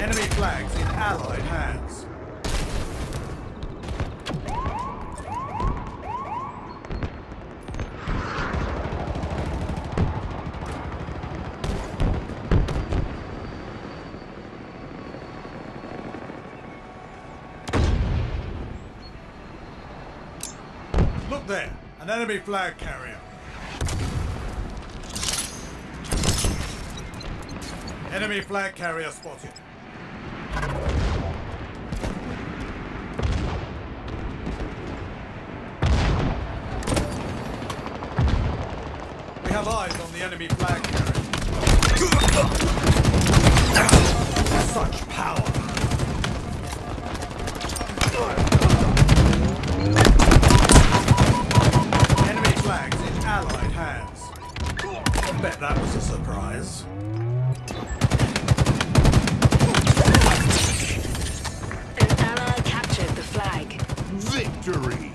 Enemy flags in Allied hands. Look there, an enemy flag carrier. Enemy flag carrier spotted. have eyes on the enemy flag. Such power! Enemy flags in allied hands. I bet that was a surprise. An ally captured the flag. Victory!